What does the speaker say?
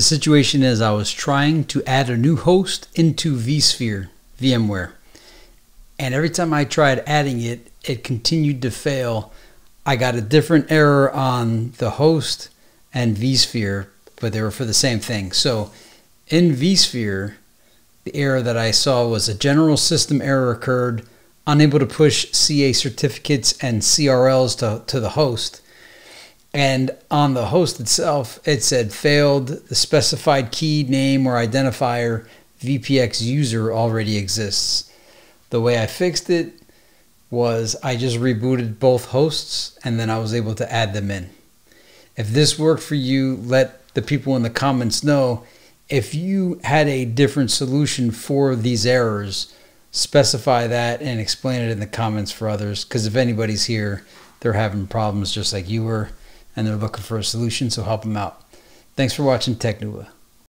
The situation is I was trying to add a new host into vSphere, VMware. And every time I tried adding it, it continued to fail. I got a different error on the host and vSphere, but they were for the same thing. So in vSphere, the error that I saw was a general system error occurred, unable to push CA certificates and CRLs to, to the host. And on the host itself, it said failed, the specified key, name, or identifier vpxuser already exists. The way I fixed it was I just rebooted both hosts and then I was able to add them in. If this worked for you, let the people in the comments know. If you had a different solution for these errors, specify that and explain it in the comments for others. Because if anybody's here, they're having problems just like you were and they're looking for a solution, so help them out. Thanks for watching Technuba.